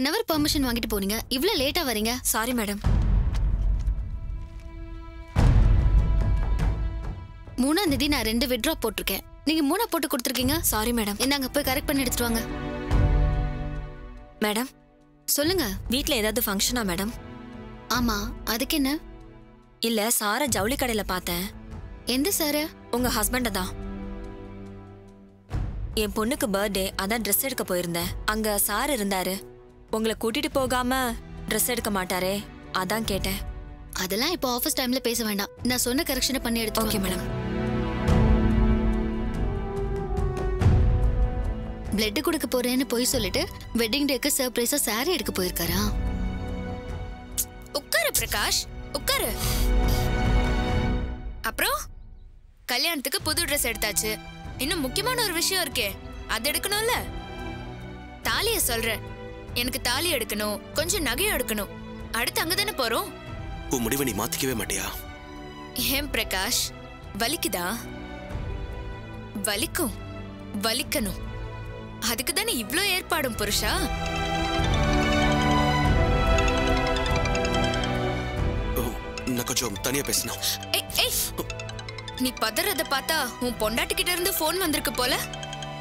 One hour permission வாங்கிட்டு போனீங்க. இவ்ளோ லேட்டா வரீங்க. சாரி மேடம் மூணாம் தேதி நான் ரெண்டு விட்ரா போட்டிருக்கேன். நீங்க மூணா போட்டு கொடுத்துருக்கீங்க? சாரி மேடம் என்னங்க போய் கரெக்ட் பண்ணி எடுத்துட்டு வாங்க. மேடம் சொல்லுங்க. வீட்ல ஏதாவது ஃபங்க்ஷனா மேடம் ஆமா. அதுக்கு என்ன? இல்ல சார ஜவுளி கடையில பார்த்தேன். எந்த சாரு? உங்க ஹஸ்பண்ட தான். என் பொண்ணுக்கு பர்த்டே அதான் ட்ரெஸ் எடுக்க போயிருந்தேன். அங்க சார் இருந்தாரு. உங்களை கூட்டிட்டு போகாம ட்ரெஸ் எடுக்க மாட்டாரே? அதான் கேட்டேன். அதெல்லாம் இப்போ ஆஃபீஸ் டைம்ல பேச வேண்டாம். நான் சொன்ன கரெக்ஷனை பண்ணி எடுத்து ஓகே மேடம் பிளட் கொடுக்க போறேன்னு போய் சொல்லிட்டு வெட்டிங் டேக்கு சர்ப்ரைஸா சாரி எடுக்க போயிருக்காரா? உட்காரு பிரகாஷ். உட்காரு. அப்புறம் கல்யாணத்துக்கு புது ட்ரெஸ் எடுத்தாச்சு. இன்னும் முக்கியமான ஒரு விஷயம் இருக்கே. அது எடுக்கணும்ல? தாலிய சொல்றேன். எனக்கு தாலி எடுக்கணும் கொஞ்சம் நகையும் எடுக்கணும். அடுத்து அங்கதானே போறோம்? உன் முடிவை நீ மாத்திக்கவே மாட்டியா? ஏன் பிரகாஷ்? வலிக்குதா? வலிக்கும். வலிக்கணும். அதுக்கு தானே இவ்ளோ ஏற்பாடும் புருஷா? ஓ, நான் கொஞ்சம் தனியா பேசணும். நீ பதறத பார்த்தா உன் பொண்டாட்டி கிட்ட இருந்து போன் வந்திருக்கு போல?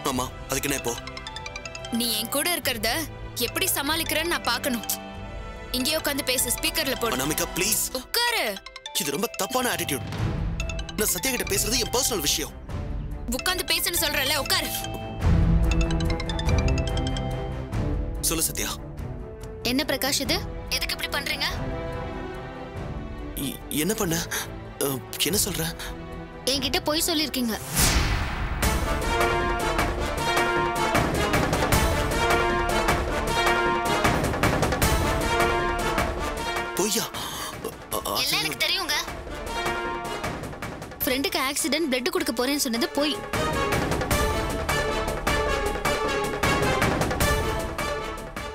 ஆமா அதுக்கு என்ன இப்போ. நீ என் கூட இருக்கிறத எப்படி சமாளிக்கிறேன்னு நான் பார்க்கணும். இங்கே உட்காந்து பேசு ஸ்பீக்கர்ல போடு. அனாமிகா ப்ளீஸ் உட்காரு. இது ரொம்ப தப்பான ஆட்டிடியூட் நான் சத்யா கிட்ட பேசுறது என் பர்சனல் விஷயம். உட்காந்து பேசுன்னு சொல்றல உட்காரு. சொல்லு சத்யா. என்ன பிரகாஷ் இது? எதுக்கு இப்படி பண்றீங்க? இ- என்ன பண்ண? என்ன சொல்ற? என்கிட்ட போய் சொல்லிருக்கீங்க அது- எல்லாம் எனக்கு தெரியுங்க? ஃப்ரெண்டுக்கு ஆக்சிடென்ட் பிளட் கொடுக்க போறேன்னு சொன்னது போய்.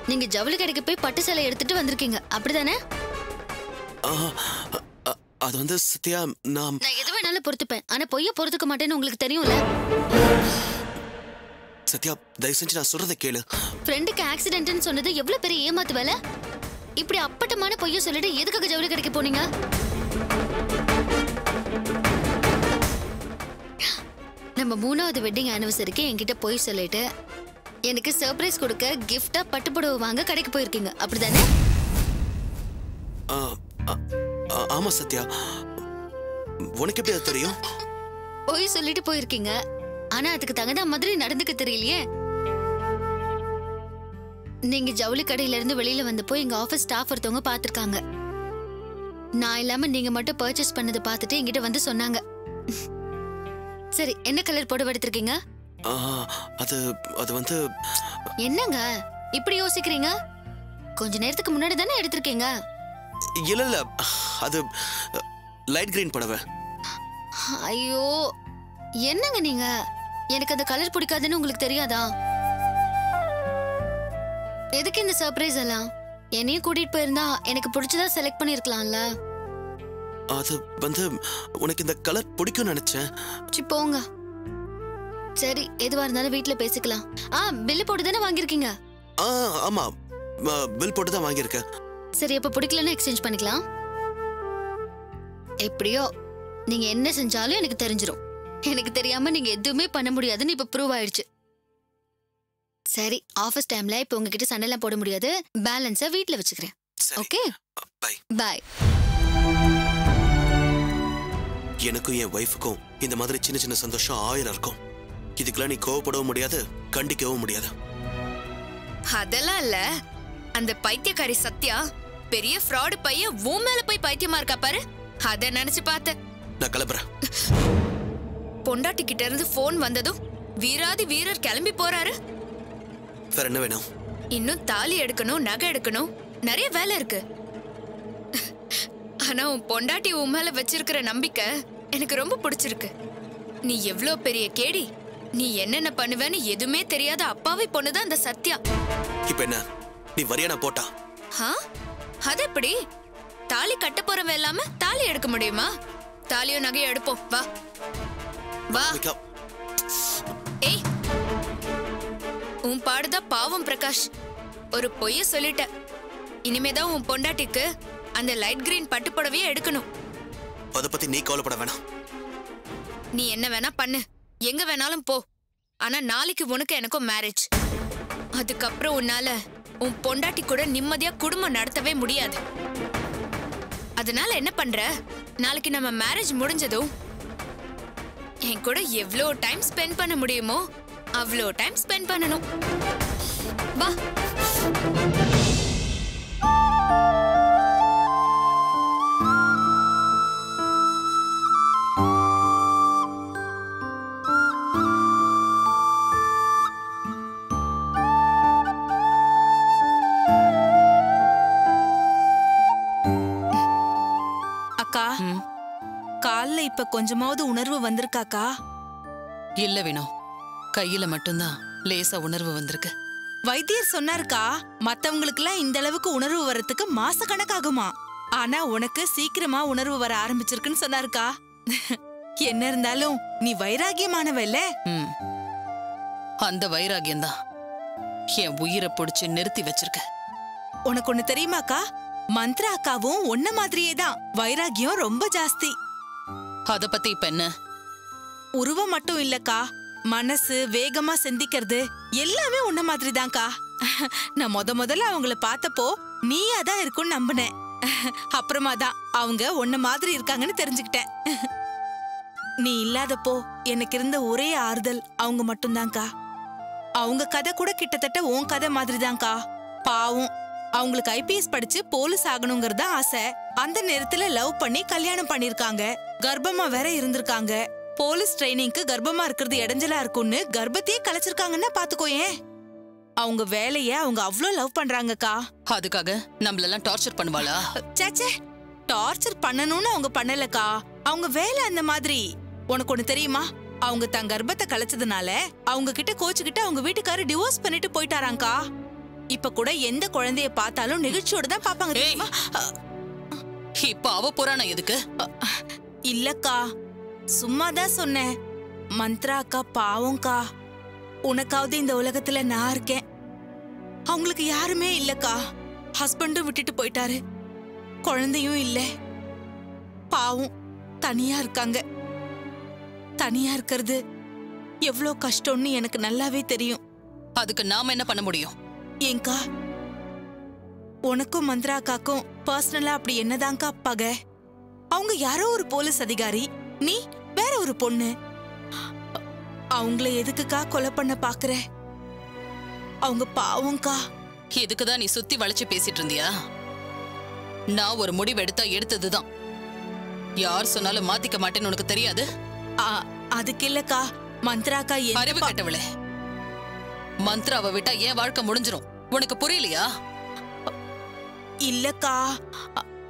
நீங்க ஜவுளி கடைக்கு போய் பட்டு சேலை எடுத்துட்டு வந்திருக்கீங்க. அப்படிதானே? அது வந்து சத்யா நான் நான் எது வேணாலும் பொறுத்துப்பேன். ஆனா பொய்ய பொறுத்துக்க மாட்டேன்னு உங்களுக்கு தெரியும்ல? சத்யா தயவு செஞ்சு நான் சொல்றதை கேளு. ஃப்ரெண்டுக்கு ஆக்சிடென்ட்னு சொன்னது எவ்வளவு பெரிய ஏமாத்து வேலை? இப்படி அப்பட்டமான பொய்ய சொல்லிட்டு எதுக்காக ஜவுளி கடைக்கு போனீங்க? நம்ம மூணாவது வெட்டிங் ஆனிவர்சரிக்கு என்கிட்ட போய் சொல்லிட்டு எனக்கு சர்ப்ரைஸ் கொடுக்க கிஃப்டா பட்டுப்புடவை வாங்க கடைக்கு போயிருக்கீங்க. அப்படிதானே? ஆமா சத்யா. உனக்கு எப்படி தெரியும்? பொய் சொல்லிட்டு போயிருக்கீங்க. ஆனா அதுக்கு தகுந்த மாதிரி நடந்துக்க தெரியலையே. நீங்க ஜவுளி கடையில இருந்து வெளியில வந்தப்போ எங்க ஆபீஸ் ஸ்டாஃப் ஒருத்தவங்க பாத்திருக்காங்க நான் இல்லாம நீங்க மட்டும் பர்ச்சேஸ் பண்ணதை பார்த்துட்டு என்கிட்ட வந்து சொன்னாங்க. சரி என்ன கலர் புடவை எடுத்திருக்கீங்க அது அது வந்து என்னங்க? இப்படி யோசிக்கிறீங்க? கொஞ்ச நேரத்துக்கு முன்னாடி தானே எடுத்திருக்கீங்க? இல்ல இல்ல. அது லைட் கிரீன் புடவை. ஐயோ என்னங்க நீங்க? எனக்கு அந்த கலர் பிடிக்காதுன்னு உங்களுக்கு தெரியாதா? எதுக்கு இந்த சர்ப்ரைஸ் எல்லாம்? என்னையும் கூட்டிட்டு போயிருந்தா எனக்கு பிடிச்சதா செலக்ட் பண்ணிருக்கலாம்ல. அது வந்து உனக்கு இந்த கலர் பிடிக்கும்னு நினைச்சேன். சி போங்க. சரி எதுவா இருந்தாலும் வீட்ல பேசிக்கலாம். ஆ பில்லு போட்டு தானே வாங்கியிருக்கீங்க? ஆ ஆமா. பில் போட்டு தான் வாங்கியிருக்கேன். சரி அப்ப பிடிக்கலன்னா எக்ஸ்சேஞ்ச் பண்ணிக்கலாம். எப்படியோ நீங்க என்ன செஞ்சாலும் எனக்கு தெரிஞ்சிரும். எனக்கு தெரியாம நீங்க எதுவுமே பண்ண முடியாதுன்னு இப்ப ப்ரூவ் ஆயிடுச்சு. சரி ஆபீஸ் டைம்ல இப்ப உங்ககிட்ட சண்டைலாம் போட முடியாது. பேலன்ஸா வீட்ல வச்சுக்கிறேன். ஓகே பை பாய் எனக்கும் என் ஒய்ஃபுக்கும் இந்த மாதிரி சின்ன சின்ன சந்தோஷம் ஆயிரம் இருக்கும். இதுக்கெல்லாம் நீ கோவப்படவும் முடியாது கண்டிக்கவும் முடியாது. அதெல்லாம் இல்ல. அந்த பைத்தியக்காரி சத்யா பெரிய ஃப்ராடு பையன் உன் மேல போய் பைத்தியமா இருக்கா பாரு. அத நினைச்சு பார்த்தேன் நான் கிளம்புறேன். பொண்டாட்டி கிட்ட இருந்து போன் வந்ததும் வீராதி வீரர் கிளம்பி போறாரு. வேற என்ன வேணும்? இன்னும் தாலி எடுக்கணும் நகை எடுக்கணும். நிறைய வேலை இருக்கு. ஆனா உன் பொண்டாட்டி உன் மேல வச்சிருக்கிற நம்பிக்கை எனக்கு ரொம்ப பிடிச்சிருக்கு. நீ எவ்ளோ பெரிய கேடி? நீ என்னென்ன பண்ணுவேன்னு எதுவுமே தெரியாத அப்பாவி பொண்ணுதான் அந்த சத்யா. இப்ப என்ன? நீ வரியானா போட்டா? அது எப்படி? தாலி கட்ட போறவன் இல்லாம தாலி எடுக்க முடியுமா? தாலியோ நகையோ எடுப்போம். வா. வா. உன் பாடுதான் பாவம் பிரகாஷ். ஒரு பொய்ய சொல்லிட்ட இனிமேதான் உன் பொண்டாட்டிக்கு அந்த லைட் கிரீன் பட்டு புடவையே எடுக்கணும். அதை பத்தி நீ கவலைப்பட வேணாம். நீ என்ன வேணா பண்ணு. எங்க வேணாலும் போ. ஆனா நாளைக்கு உனக்கு எனக்கும் மேரேஜ் அதுக்கப்புறம் உன்னால உன் பொண்டாட்டி கூட நிம்மதியா குடும்பம் நடத்தவே முடியாது. அதனால என்ன பண்ற? நாளைக்கு நம்ம மேரேஜ் முடிஞ்சதும் என் கூட எவ்வளோ டைம் ஸ்பெண்ட் பண்ண முடியுமோ அவ்வளோ டைம் ஸ்பெண்ட் பண்ணணும். வா. அக்கா கால்ல இப்ப கொஞ்சமாவது உணர்வு வந்திருக்காக்கா? இல்ல வினோ. கையில மட்டும்தான் லேசா உணர்வு வந்திருக்கு. வைத்தியர் சொன்னாருக்கா மத்தவங்களுக்குலாம் இந்த அளவுக்கு உணர்வு வர்றதுக்கு மாச கணக்காகுமா? ஆனா உனக்கு சீக்கிரமா உணர்வு வர ஆரம்பிச்சிருக்குன்னு சொன்னாருக்கா. என்ன இருந்தாலும் நீ வைராகியமானவல்ல? அந்த வைராகியம்தான். என் உயிரை பிடிச்சு நிறுத்தி வச்சிருக்க. உனக்கு ஒண்ணு தெரியுமாக்கா? மந்த்ரா அக்காவும் உன்ன மாதிரியே தான் வைராகியம் ரொம்ப ஜாஸ்தி. அத பத்தி இப்ப என்ன? உருவம் மட்டும் இல்லக்கா. மனசு வேகமா சிந்திக்கிறது எல்லாமே உன்ன மாதிரி தான்க்கா நான் முத முதல்ல அவங்கள பார்த்தப்போ நீயா தான் இருக்கும்னு நம்பினேன். அப்புறமா தான் அவங்க உன்ன மாதிரி இருக்காங்கன்னு தெரிஞ்சுக்கிட்டேன். நீ இல்லாதப்போ எனக்கு இருந்த ஒரே ஆறுதல் அவங்க மட்டும்தான்க்கா. அவங்க கதை கூட கிட்டத்தட்ட உன் கதை மாதிரி தான்க்கா பாவம் அவங்களுக்கு ஐபிஎஸ் படிச்சு போலீஸ் ஆகணுங்கிறது ஆசை. அந்த நேரத்துல லவ் பண்ணி கல்யாணம் பண்ணிருக்காங்க கர்ப்பமா வேற இருந்திருக்காங்க. போலீஸ் ட்ரைனிங்க்கு கர்ப்பமா இருக்கிறது இடைஞ்சலா இருக்கும்னு கர்ப்பத்தையே கலைச்சிருக்காங்கன்னா பாத்துக்கோயேன் அவங்க வேலைய அவங்க அவ்ளோ லவ் பண்றாங்கக்கா. அதுக்காக நம்மளெல்லாம் டார்ச்சர் பண்ணுவாளா? சேச்சே டார்ச்சர் பண்ணணும்னு அவங்க பண்ணலக்கா. அவங்க வேலை அந்த மாதிரி. உனக்கு ஒண்ணு தெரியுமா? அவங்க தன் கர்ப்பத்தை கலைச்சதுனால அவங்க கிட்ட கோச்சுக்கிட்டு அவங்க வீட்டுக்காரர் டிவோர்ஸ் பண்ணிட்டு போயிட்டாராங்கா இப்ப கூட எந்த குழந்தைய பார்த்தாலும் நிகழ்ச்சியோட தான் பாப்பாங்க இப்ப அவ புராணம் எதுக்கு? இல்லக்கா. சும்மாதான் சொன்னேன். மந்த்ரா அக்கா பாவம்க்கா. உனக்காவது இந்த உலகத்துல நான் இருக்கேன். அவங்களுக்கு யாருமே இல்லக்கா. ஹஸ்பண்டும் விட்டுட்டு போயிட்டாரு. குழந்தையும் இல்ல. பாவம் தனியா இருக்காங்க. தனியா இருக்கிறது எவ்வளோ கஷ்டம்னு எனக்கு நல்லாவே தெரியும். அதுக்கு நாம என்ன பண்ண முடியும்? ஏங்கா உனக்கும் மந்த்ரா அக்காக்கும் பர்சனலா அப்படி என்னதான்க்கா பகை? அவங்க யாரோ ஒரு போலீஸ் அதிகாரி நீ வேற ஒரு பொண்ணு. அவங்கள எதுக்குக்கா கொலை பண்ண பாக்குற? அவங்க பாவம்க்கா. இதுக்குதான் நீ சுத்தி வளைச்சு பேசிட்டு இருந்தியா? நான் ஒரு முடிவு எடுத்தா எடுத்ததுதான். யார் சொன்னாலும் மாத்திக்க மாட்டேன்னு உனக்கு தெரியாது? அதுக்கு இல்லக்கா. மந்த்ராக்கா அறிவு கட்டவளே. மந்த்ராவை விட்டா ஏன் வாழ்க்கை முடிஞ்சிரும். உனக்கு புரியலையா? இல்லக்கா.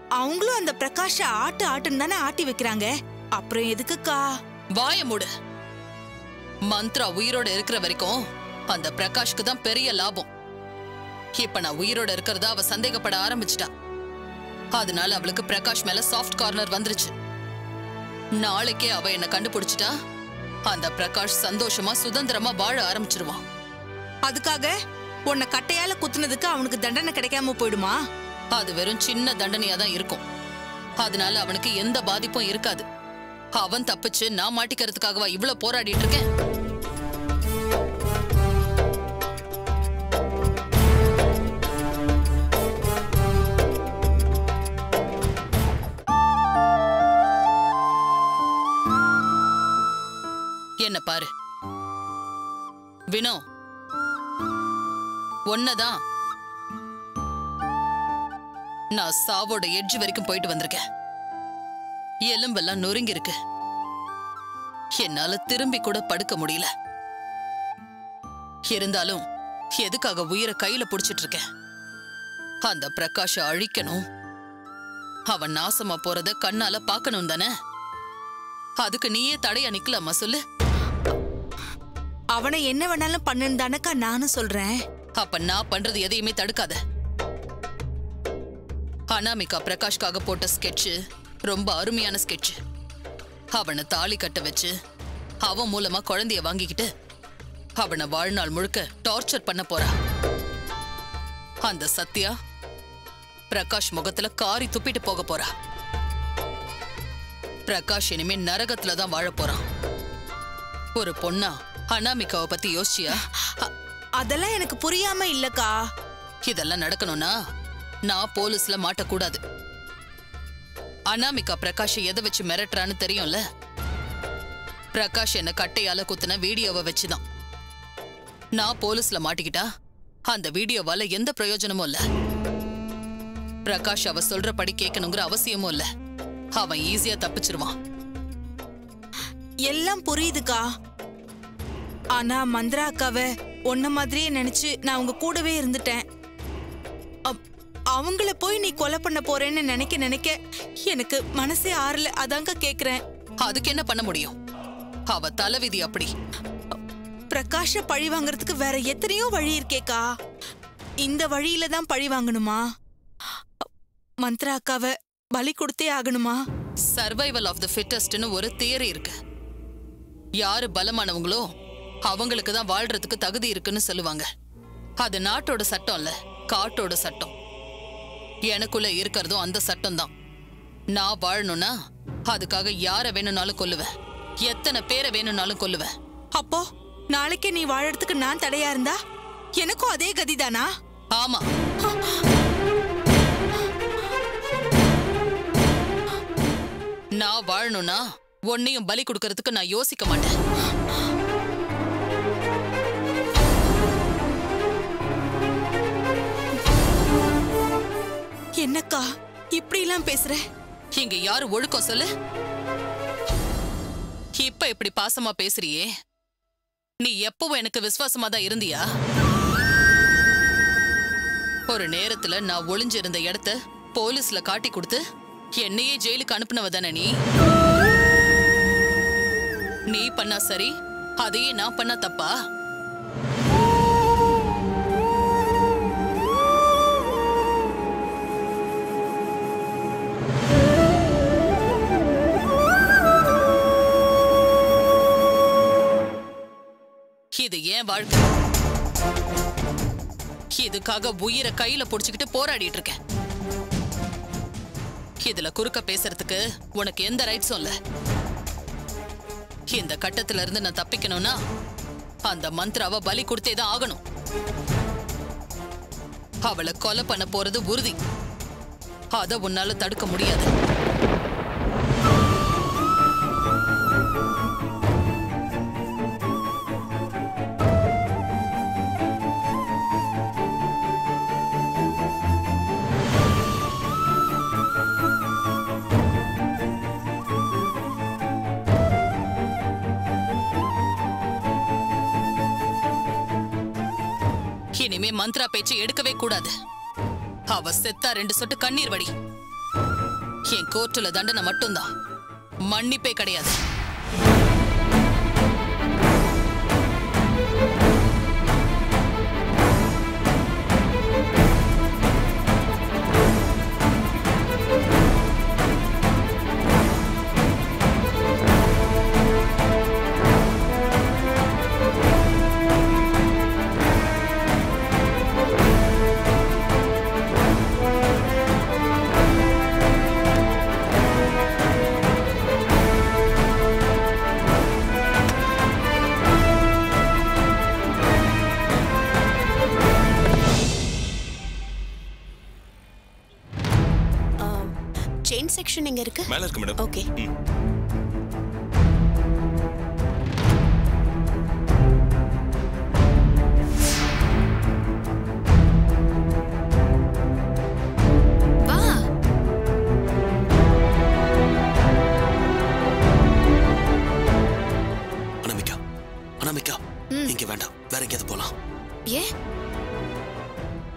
அவங்களும் அந்த பிரகாஷ ஆட்டு ஆட்டுன்னு தானே ஆட்டி வைக்கிறாங்க. அப்புறம் எதுக்குக்கா? வாய மூடு. மந்த்ரா உயிரோட இருக்கிற வரைக்கும் அந்த பிரகாஷ்க்கு தான் பெரிய லாபம். இப்ப நான் உயிரோட இருக்கிறதா அவ சந்தேகப்பட ஆரம்பிச்சிட்டா. அதனால அவளுக்கு பிரகாஷ் மேல சாஃப்ட் கார்னர் வந்துருச்சு. நாளைக்கே அவ என்ன கண்டுபிடிச்சிட்டா அந்த பிரகாஷ் சந்தோஷமா சுதந்திரமா வாழ ஆரம்பிச்சிருவான். அதுக்காக உன்னை கட்டையால குத்துனதுக்கு அவனுக்கு தண்டனை கிடைக்காம போயிடுமா? அது வெறும் சின்ன தண்டனையா தான் இருக்கும். அதனால அவனுக்கு எந்த பாதிப்பும் இருக்காது. அவன் தப்பிச்சு நான் மாட்டிக்கிறதுக்காகவா இவ்வளவு போராடிட்டு இருக்கேன்? என்ன பாரு. வினோ. ஒன்னதான் நான் சாவோட எட்ஜ் வரைக்கும் போயிட்டு வந்திருக்கேன். எலும்பெல்லாம் நொறுங்கி இருக்கு என்னால திரும்பி கூட படுக்க முடியல. இருந்தாலும் எதுக்காக உயிரை கையில புடிச்சிட்டு இருக்கேன் அந்த பிரகாஷ அழிக்கணும். அவன் நாசமா போறத கண்ணால பார்க்கணும் தானே? அதுக்கு நீயே தடையா நிக்கலாமா சொல்லு? அவனை என்ன வேணாலும் பண்ணுன்னு தானக்கா நானும் சொல்றேன். அப்ப நான் பண்றது எதையுமே தடுக்காத. அனாமிகா பிரகாஷ்காக போட்ட ஸ்கெட்ச் ரொம்ப அருமையான ஸ்கெட்ச் அவனை தாலி கட்ட வச்சு அவன் மூலமா குழந்தைய வாங்கிக்கிட்டு அவனை வாழ்நாள் முழுக்க டார்ச்சர் பண்ண போறா. அந்த சத்யா பிரகாஷ் முகத்துல காரி துப்பிட்டு போக போறா. பிரகாஷ் இனிமே நரகத்துல தான் வாழ போறான். ஒரு பொண்ணா அனாமிகாவை பத்தி யோசிச்சியா? அதெல்லாம் எனக்கு புரியாம இல்லக்கா. இதெல்லாம் நடக்கணும்னா நான் போலீஸ்ல மாட்டக்கூடாது. அனாமிகா பிரகாஷ் எதை வச்சு மிரட்டுறான்னு தெரியும்ல? பிரகாஷ் என்ன கட்டையால குத்துன வீடியோவை வச்சுதான். நான் போலீஸ்ல மாட்டிக்கிட்டா? அந்த வீடியோவால எந்த பிரயோஜனமும் இல்ல. பிரகாஷ் அவ சொல்றபடி கேட்கணுங்கிற அவசியமும் இல்ல. அவன் ஈஸியா தப்பிச்சிருவான். எல்லாம் புரியுதுக்கா. ஆனா மந்திரா அக்காவை ஒன்ன மாதிரியே நினைச்சு நான் உங்க கூடவே இருந்துட்டேன். அவங்கள போய் நீ கொலை பண்ண போறேன்னு நினைக்க நினைக்க எனக்கு மனசே ஆறல. அதாங்க கேக்குறேன். அதுக்கு என்ன பண்ண முடியும்? அவ தலைவிதி அப்படி. பிரகாஷ பழி வாங்குறதுக்கு வேற எத்தனையோ வழி இருக்கேக்கா. இந்த வழியில தான் பழி வாங்கணுமா? மந்த்ரா அக்காவை பலி கொடுத்தே ஆகணுமா? சர்வைவல் ஆஃப் த ஃபிட்டஸ்ட்னு ஒரு தியரி இருக்கு. யாரு பலமானவங்களோ அவங்களுக்கு தான் வாழ்றதுக்கு தகுதி இருக்குன்னு சொல்லுவாங்க. அது நாட்டோட சட்டம் இல்ல காட்டோட சட்டம். எனக்குள்ள இருக்கிறதும் அந்த சட்டம் தான் நான் வாழணும்னா அதுக்காக யார வேணும்னாலும் கொல்லுவேன். எத்தனை பேரை வேணும்னாலும் கொல்லுவேன். அப்போ நாளைக்கே நீ வாழறதுக்கு நான் தடையா இருந்தா? எனக்கும் அதே கதிதானா? ஆமா. நான் வாழணும்னா உன்னையும் பலி கொடுக்கறதுக்கு நான் யோசிக்க மாட்டேன். என்னக்கா இப்படியெல்லாம் பேசுற? இங்க யாரு ஒழுக்கம் சொல்லு? இப்ப இப்படி பாசமா பேசுறியே? நீ எப்பவும் எனக்கு விசுவாசமா தான் இருந்தியா? ஒரு நேரத்துல நான் ஒளிஞ்சிருந்த இடத்த போலீஸ்ல காட்டி கொடுத்து என்னையே ஜெயிலுக்கு அனுப்புனவ தானே நீ? நீ பண்ணா சரி அதையே நான் பண்ணா தப்பா? இது ஏன் வாழ்க்கை? இதுக்காக உயிரை கையில புடிச்சுக்கிட்டு போராடிட்டு இருக்கேன். இதுல குறுக்க பேசுறதுக்கு உனக்கு எந்த ரைட்ஸும் இல்ல. இந்த கட்டத்துல இருந்து நான் தப்பிக்கணும்னா அந்த மந்த்ராவை பலி கொடுத்தே தான் ஆகணும். அவளை கொலை பண்ண போறது உறுதி. அதை உன்னால தடுக்க முடியாது. இனிமே மந்த்ரா பேச்சு எடுக்கவே கூடாது. அவ செத்தா ரெண்டு சொட்டு கண்ணீர் வடி. என் கோர்ட்டுல தண்டனை மட்டும்தான். மன்னிப்பே கிடையாது. மேல இருக்கு மேடம் ஓகே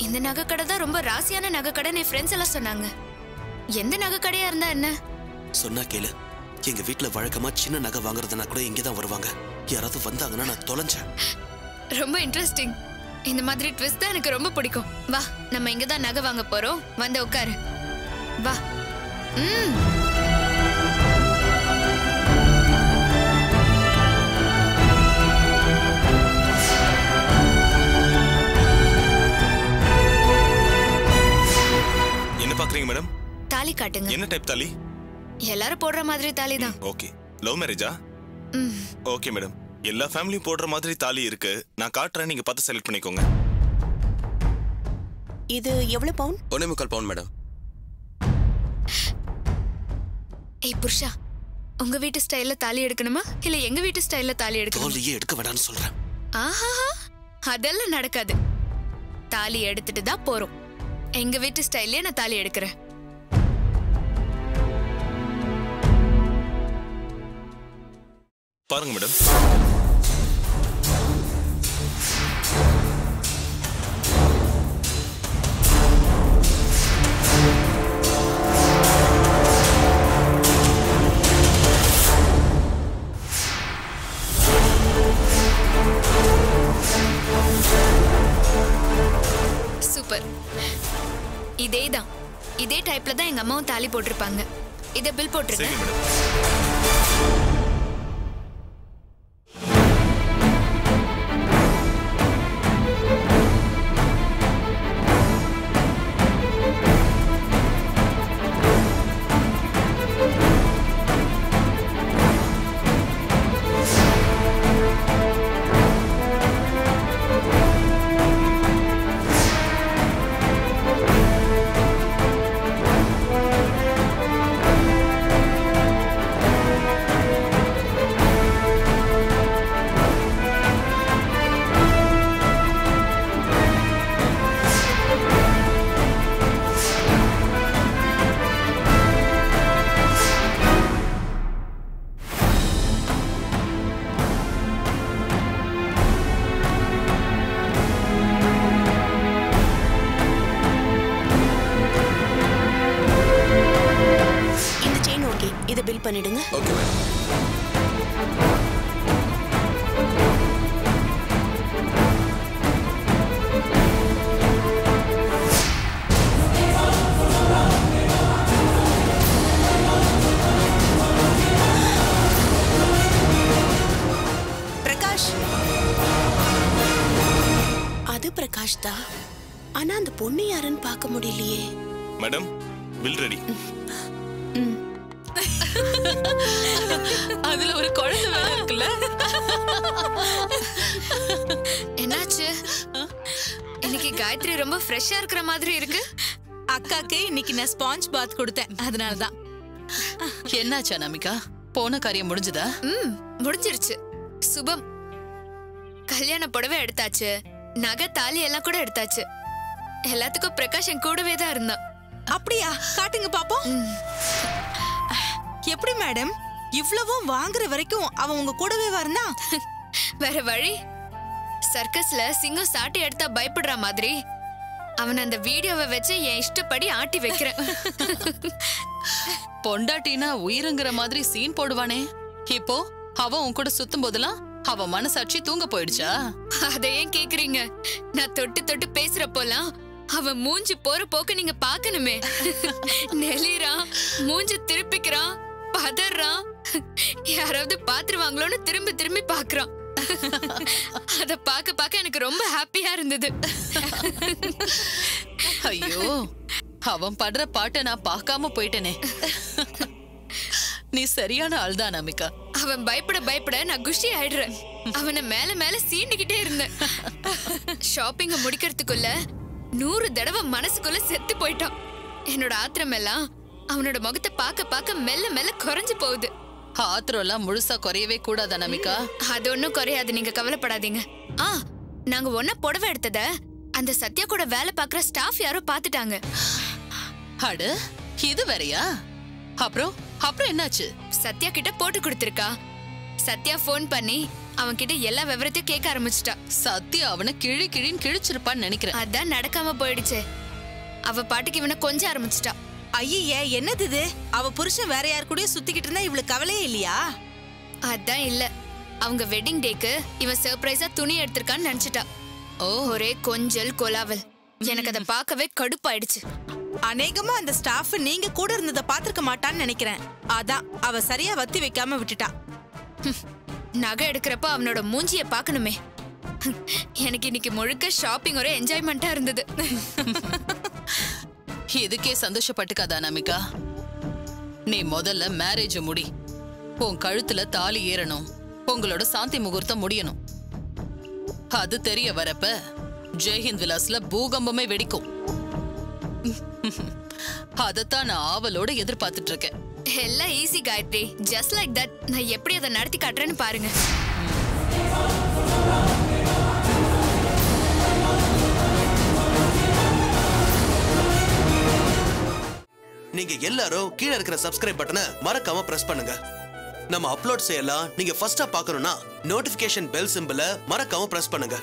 இந்த நகைக்கடை தான் ரொம்ப ராசியான நகைக்கடைன்னு என் ஃப்ரெண்ட்ஸ் எல்லாம் சொன்னாங்க. எந்த நகைக்கடையா இருந்தா என்ன? சொன்னா கேளு. எங்க வீட்ல வழக்கமா சின்ன நகை வாங்குறதுனா கூட இங்கே தான் வருவாங்க. யாராவது வந்தாங்கன்னா நான் தொலைஞ்சேன். ரொம்ப இன்ட்ரெஸ்டிங் இந்த மாதிரி ட்விஸ்ட் தான் எனக்கு ரொம்ப பிடிக்கும். வா நம்ம இங்க தான் நகை வாங்க போறோம். வந்து உட்காரு. வா. ம். சரிங்க மேடம் தாலி காட்டுங்க. என்ன டைப் தாலி? எல்லாரும் போடுற மாதிரி தாலி தான். ஓகே. லவ் மேரேஜா ம். ஓகே மேடம் எல்லா ஃபேமிலியும் போடுற மாதிரி தாலி இருக்கு. நான் காட்டுறேன் நீங்க பார்த்து செலக்ட் பண்ணிக்கோங்க. இது எவ்வளவு பவுன் ஒன்னே முக்கால் பவுன் மேடம் ஏய் புருஷா உங்க வீட்டு ஸ்டைல்ல தாலி எடுக்கணுமா? இல்ல எங்க வீட்டு ஸ்டைல்ல தாலி எடுக்கணுமா? தோல்லையே எடுக்க வேண்டாம்னு சொல்றேன். ஆஹா அதெல்லாம் நடக்காது. தாலி எடுத்துட்டு தான் போறோம். எங்க வீட்டு ஸ்டைல்லே நான் தாலி எடுக்கிறேன். பாருங்க மேடம். சூப்பர். இதே தான் இதே டைப்ல தான் எங்க அம்மாவும் தாலி போட்டிருப்பாங்க. இத பில் போட்டுருங்க பண்ணிடுங்க. ஓகே அது பிரகாஷ் தான். ஆனா அந்த பொண்ணு யாருன்னு பார்க்க முடியலையே. Madam bill ready. என்னாச்சு? இன்னைக்கு காயத்ரி ரொம்ப ஃப்ரெஷ்ஷா இருக்கிற மாதிரி இருக்கு. அக்காக்கு இன்னைக்கு நான் ஸ்பாஞ்ச் பாத் கொடுத்தேன். அதனாலதான். என்னாச்சு அனாமிகா? போன காரியம் முடிஞ்சதா? ம் முடிஞ்சிருச்சு. சுபம் கல்யாண புடவை எடுத்தாச்சு. நகை தாலி எல்லாம் கூட எடுத்தாச்சு. எல்லாத்துக்கும் பிரகாஷ் என் கூடவே தான் இருந்தான். அப்படியா? காட்டுங்க பாப்போம். எப்படி மேடம்? இவ்வளவும் வாங்குற வரைக்கும் அவன் உங்க கூடவே வரந்தான் வேற வழி? சர்க்கஸ்ல சிங்கம் சாட்டி எடுத்தா பயப்படுற மாதிரி. அவன் அந்த வீடியோவை வச்சு என் இஷ்டப்படி ஆட்டி வைக்கிறேன். பொண்டாட்டினா உயிருங்கிற மாதிரி சீன் போடுவானே. இப்போ அவன் உன் கூட சுத்தும் போதெல்லாம் அவன் மனசாட்சி தூங்க போயிடுச்சா? அதை ஏன் கேக்குறீங்க? நான் தொட்டு தொட்டு பேசுறப்போலாம் அவன் மூஞ்சி போற போக்க நீங்க பாக்கணுமே நெளிறான் மூஞ்சி திருப்பிக்கிறான் பதறான். யாராவது பாத்துருவாங்களோன்னு திரும்பி திரும்பி பாக்குறான் அத பாக்க பாக்க எனக்கு ரொம்ப ஹாப்பியா இருந்தது. ஐயோ அவன் படுற பாட்டை நான் பார்க்காம போயிட்டேனே. நீ சரியான ஆள்தான் அனாமிகா அவன் பயப்பட பயப்பட நான் குஷி ஆயிடுறேன். அவனை மேல மேல சீண்டிக்கிட்டே இருந்தேன். ஷாப்பிங்க முடிக்கிறதுக்குள்ள நூறு தடவை மனசுக்குள்ள செத்து போயிட்டான். என்னோட ஆத்திரம் எல்லாம் அவனோட முகத்தை பார்க்க பார்க்க மெல்ல மெல்ல குறைஞ்சு போகுது. ஆத்திரம் எல்லாம் முழுசா குறையவே கூடாது அனாமிகா அது ஒண்ணும் குறையாது. நீங்க கவலைப்படாதீங்க. ஆ நாங்க ஒன்னா புடவை எடுத்தத அந்த சத்யா கூட வேலை பார்க்குற ஸ்டாஃப் யாரோ பாத்துட்டாங்க அட இது வேறயா? அப்புறம் அப்புறம் என்னாச்சு? சத்யா கிட்ட போட்டு கொடுத்திருக்கா. சத்யா ஃபோன் பண்ணி அவன் கிட்ட எல்லா விவரத்தையும் கேட்க ஆரம்பிச்சிட்டா. சத்யா அவனை கிழி கிழின்னு கிழிச்சிருப்பான்னு நினைக்கிறேன். அதான் நடக்காம போயிடுச்சே. அவ பாட்டுக்கு இவனை கொஞ்ச ஆரம்பிச்சிட்டா. ஐயே என்னது இது? அவ புருஷன் வேற யார் கூடயும் சுத்திக்கிட்டு இருந்தா இவளுக்கு கவலையே இல்லையா? அதான் இல்ல. அவங்க வெட்டிங் டேக்கு இவன் சர்ப்ரைஸா துணி எடுத்திருக்கான்னு நினைச்சிட்டா. ஓ ஒரே கொஞ்சல் கொலாவல். எனக்கு அதை பார்க்கவே கடுப்பாயிடுச்சு. அநேகமா அந்த ஸ்டாஃப் நீங்க கூட இருந்தத பாத்திருக்க மாட்டான்னு நினைக்கிறேன். அதான் அவ சரியா வத்தி வைக்காம விட்டுட்டா. நகை எடுக்கிறப்ப அவனோட மூஞ்சிய பார்க்கணுமே. எனக்கு இன்னைக்கு முழுக்க ஷாப்பிங் ஒரே என்ஜாய்மெண்டா இருந்தது. இதுக்கே சந்தோஷப்பட்டுக்காத அனாமிகா? நீ முதல்ல மேரேஜ் முடி. உன் கழுத்துல தாலி ஏறணும். உங்களோட சாந்தி முகூர்த்தம் முடியணும். அது தெரிய வரப்ப ஜெய்ஹிந்த் விலாஸ்ல பூகம்பமே வெடிக்கும். அதத்தான் நான் ஆவலோட எதிர்பார்த்துட்டு இருக்கேன் எல்லாம் easy Gayathri. Just like that நான் எப்படி அதை நடத்தி காட்டுறேன்னு பாருங்க. நீங்க எல்லாரும் கீழே இருக்கிற சப்ஸ்கிரைப் பட்டனை மறக்காம பிரஸ் பண்ணுங்க. நம்ம அப்லோட் செய்யலாம். நீங்க ஃபர்ஸ்டா பார்க்கணும்னா நோட்டிபிகேஷன் பெல் சிம்பிளை மறக்காம பிரஸ் பண்ணுங்க.